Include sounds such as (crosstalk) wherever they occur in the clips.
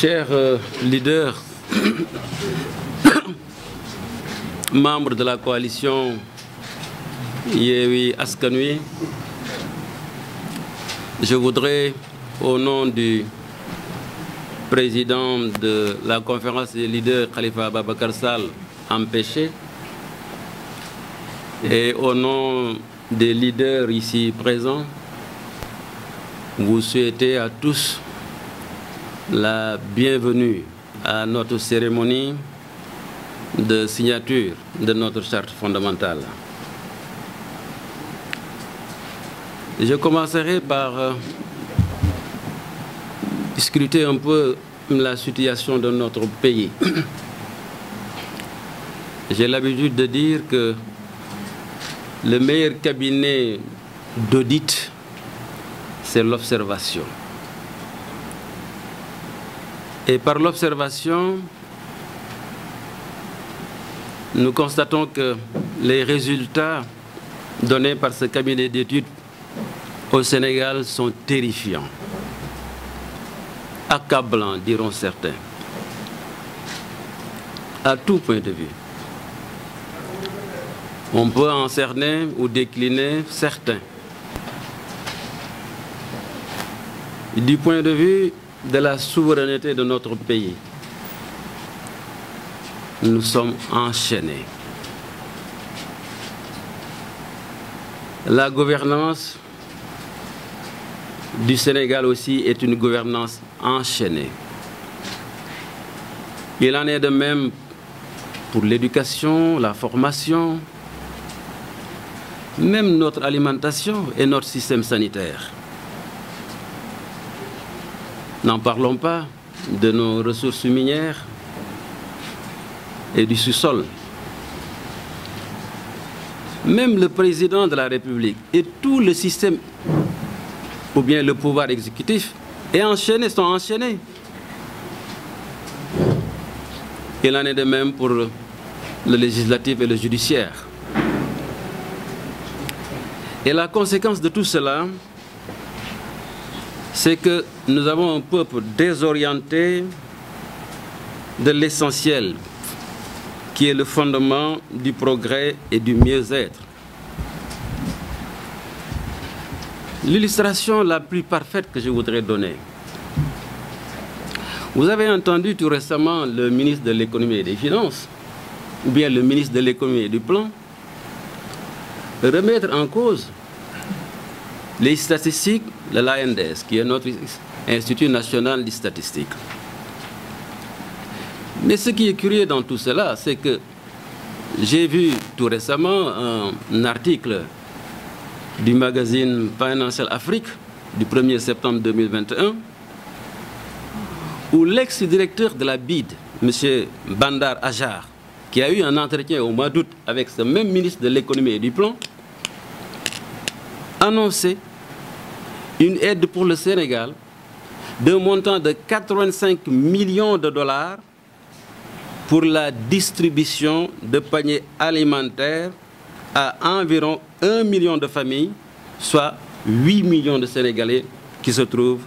Chers euh, leaders, (coughs) membres de la coalition Yewi Askanui, je voudrais, au nom du président de la conférence des leaders Khalifa Babakar Sall, empêché, et au nom des leaders ici présents, vous souhaitez à tous la bienvenue à notre cérémonie de signature de notre charte fondamentale. Je commencerai par euh, discuter un peu la situation de notre pays. (clears throat) J'ai l'habitude de dire que le meilleur cabinet d'audit, c'est l'observation. Et par l'observation, nous constatons que les résultats donnés par ce cabinet d'études au Sénégal sont terrifiants, accablants, diront certains, à tout point de vue. On peut en cerner ou décliner certains. Du point de vue de la souveraineté de notre pays, nous sommes enchaînés. La gouvernance du Sénégal aussi est une gouvernance enchaînée. Il en est de même pour l'éducation, la formation, même notre alimentation et notre système sanitaire. N'en parlons pas de nos ressources minières et du sous-sol. Même le président de la République et tout le système, ou bien le pouvoir exécutif, est enchaîné, sont enchaînés. Il en est de même pour le législatif et le judiciaire. Et la conséquence de tout cela, c'est que nous avons un peuple désorienté de l'essentiel, qui est le fondement du progrès et du mieux-être. L'illustration la plus parfaite que je voudrais donner. Vous avez entendu tout récemment le ministre de l'économie et des finances, ou bien le ministre de l'économie et du plan, remettre en cause les statistiques de l'ANDS, qui est notre Institut national des statistiques. Mais ce qui est curieux dans tout cela, c'est que j'ai vu tout récemment un article du magazine Financial Afrique du 1er septembre 2021 où l'ex-directeur de la BID, M. Bandar Ajar, qui a eu un entretien au mois d'août avec ce même ministre de l'économie et du plan, annonçait une aide pour le Sénégal d'un montant de 85 millions de dollars pour la distribution de paniers alimentaires à environ 1 million de familles, soit 8 millions de Sénégalais qui se trouvent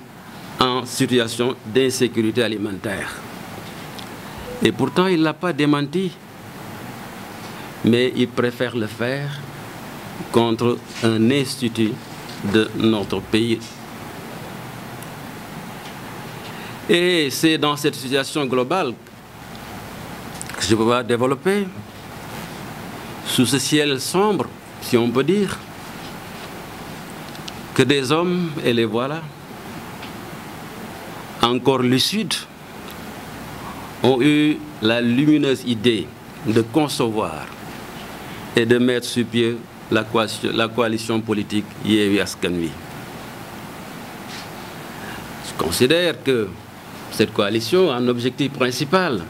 en situation d'insécurité alimentaire. Et pourtant, il ne l'a pas démenti, mais il préfère le faire contre un institut de notre pays. Et c'est dans cette situation globale que je vais développer, sous ce ciel sombre, si on peut dire, que des hommes, et les voilà, encore lucides, ont eu la lumineuse idée de concevoir et de mettre sur pied la coalition, politique Yewi Askanui. Je considère que cette coalition a un objectif principal,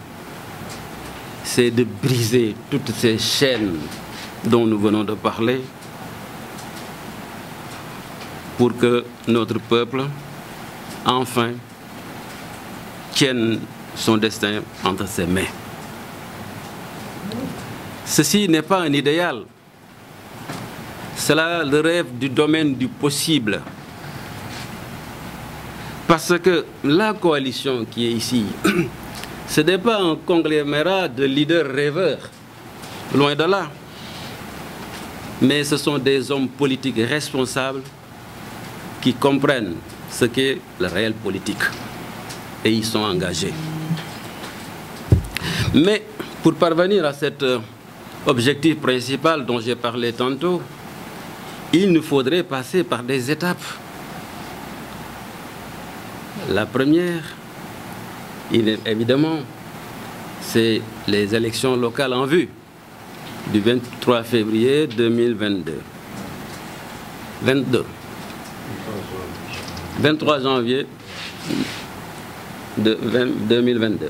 c'est de briser toutes ces chaînes dont nous venons de parler pour que notre peuple, enfin, tienne son destin entre ses mains. Ceci n'est pas un idéal, c'est là le rêve du domaine du possible. Parce que la coalition qui est ici, (clears throat) ce n'est pas un conglomérat de leaders rêveurs, loin de là. Mais ce sont des hommes politiques responsables qui comprennent ce qu'est la réelle politique. Et ils sont engagés. Mais pour parvenir à cet objectif principal dont j'ai parlé tantôt, il nous faudrait passer par des étapes. La première, évidemment, c'est les élections locales en vue du 23 février 2022. 22. 23 janvier de 2022.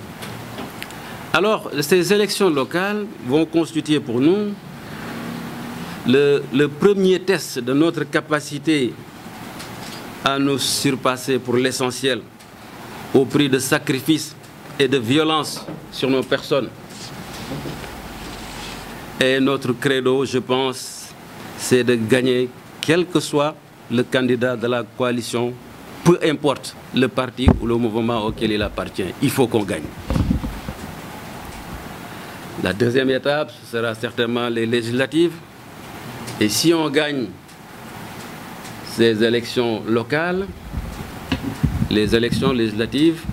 Alors, ces élections locales vont constituer pour nous le, premier test de notre capacité à nous surpasser pour l'essentiel au prix de sacrifices et de violences sur nos personnes. Et notre credo, je pense, c'est de gagner quel que soit le candidat de la coalition, peu importe le parti ou le mouvement auquel il appartient. Il faut qu'on gagne. La deuxième étape ce sera certainement les législatives. Et si on gagne ces élections locales, les élections législatives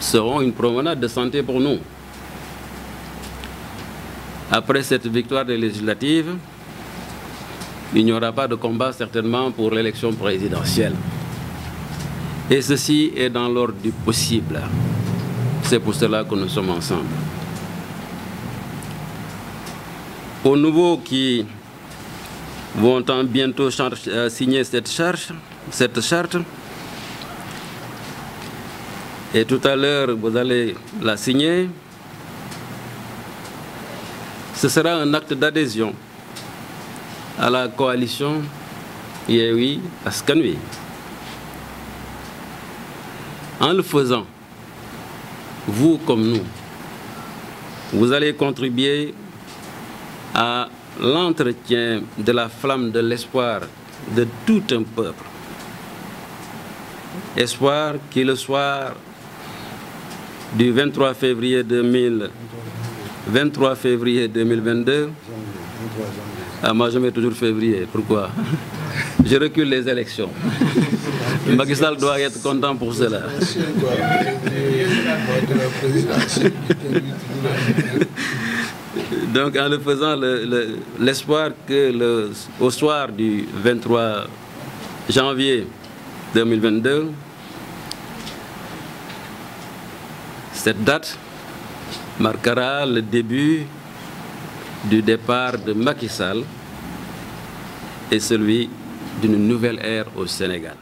seront une promenade de santé pour nous. Après cette victoire des législatives, il n'y aura pas de combat certainement pour l'élection présidentielle. Et ceci est dans l'ordre du possible. C'est pour cela que nous sommes ensemble. Aux nouveaux qui vont bientôt signer cette charte, cette charte, et tout à l'heure vous allez la signer, ce sera un acte d'adhésion à la coalition Yewi Askanui. En le faisant, vous comme nous, vous allez contribuer à l'entretien de la flamme de l'espoir de tout un peuple. Espoir qui le soir du 23 février 2000, 23 février 2022, ah, moi je mets toujours février, pourquoi? (laughs) Je recule les élections. (laughs) Macky doit être content pour cela. Donc en le faisant, l'espoir que le, soir du 23 janvier 2022, cette date marquera le début du départ de Macky Sall et celui d'une nouvelle ère au Sénégal.